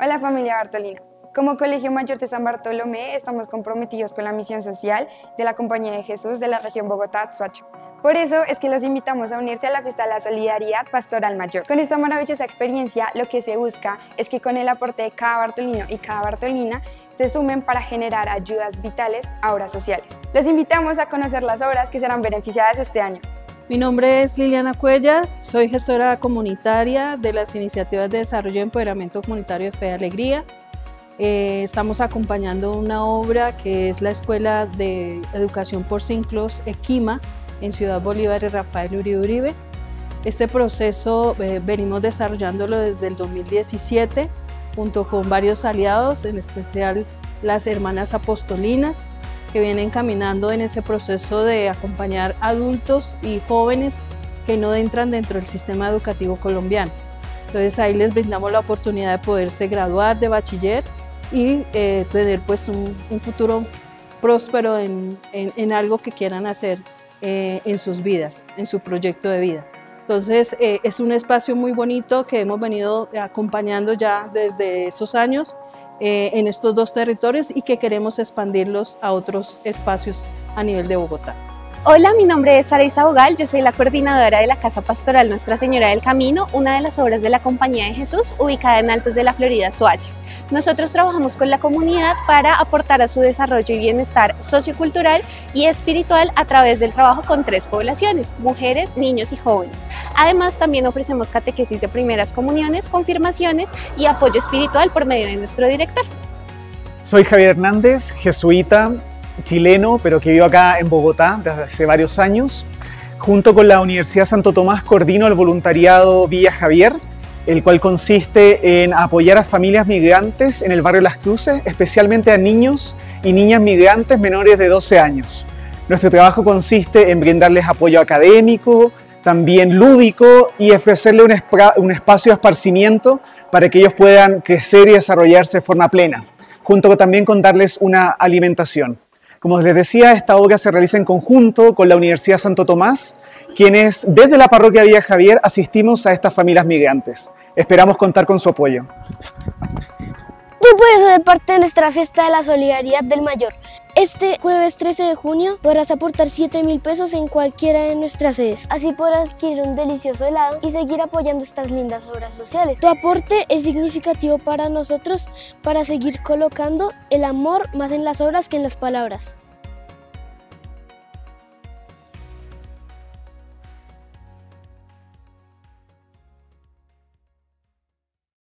Hola familia Bartolina. Como Colegio Mayor de San Bartolomé estamos comprometidos con la misión social de la Compañía de Jesús de la región Bogotá-Soacha. Por eso es que los invitamos a unirse a la fiesta de la solidaridad pastoral mayor. Con esta maravillosa experiencia lo que se busca es que con el aporte de cada bartolino y cada bartolina se sumen para generar ayudas vitales a obras sociales. Los invitamos a conocer las obras que serán beneficiadas este año. Mi nombre es Liliana Cuella, soy gestora comunitaria de las iniciativas de desarrollo y empoderamiento comunitario de Fe y Alegría. Eh, estamos acompañando una obra que es la Escuela de Educación por Ciclos Equima en Ciudad Bolívar y Rafael Uribe Uribe. Este proceso eh, venimos desarrollándolo desde el 2017 junto con varios aliados, en especial las hermanas apostolinas, que vienen caminando en ese proceso de acompañar adultos y jóvenes que no entran dentro del sistema educativo colombiano. Entonces ahí les brindamos la oportunidad de poderse graduar de bachiller y eh, tener pues un, futuro próspero en, algo que quieran hacer eh, en sus vidas, en su proyecto de vida. Entonces eh, es un espacio muy bonito que hemos venido acompañando ya desde esos años en estos dos territorios y que queremos expandirlos a otros espacios a nivel de Bogotá. Hola, mi nombre es Sara Bogal, yo soy la coordinadora de la Casa Pastoral Nuestra Señora del Camino, una de las obras de la Compañía de Jesús ubicada en Altos de la Florida, Soacha. Nosotros trabajamos con la comunidad para aportar a su desarrollo y bienestar sociocultural y espiritual a través del trabajo con tres poblaciones, mujeres, niños y jóvenes. Además, también ofrecemos catequesis de primeras comuniones, confirmaciones y apoyo espiritual por medio de nuestro director. Soy Javier Hernández, jesuita, chileno, pero que vivo acá en Bogotá desde hace varios años. Junto con la Universidad Santo Tomás coordino el voluntariado Villa Javier, el cual consiste en apoyar a familias migrantes en el barrio Las Cruces, especialmente a niños y niñas migrantes menores de 12 años. Nuestro trabajo consiste en brindarles apoyo académico, también lúdico y ofrecerle un, un espacio de esparcimiento para que ellos puedan crecer y desarrollarse de forma plena, junto también con darles una alimentación. Como les decía, esta obra se realiza en conjunto con la Universidad Santo Tomás, quienes desde la parroquia Villa Javier asistimos a estas familias migrantes. Esperamos contar con su apoyo. Tú puedes ser parte de nuestra fiesta de la solidaridad del mayor. Este jueves 13 de junio podrás aportar 7 mil pesos en cualquiera de nuestras sedes. Así podrás adquirir un delicioso helado y seguir apoyando estas lindas obras sociales. Tu aporte es significativo para nosotros para seguir colocando el amor más en las obras que en las palabras.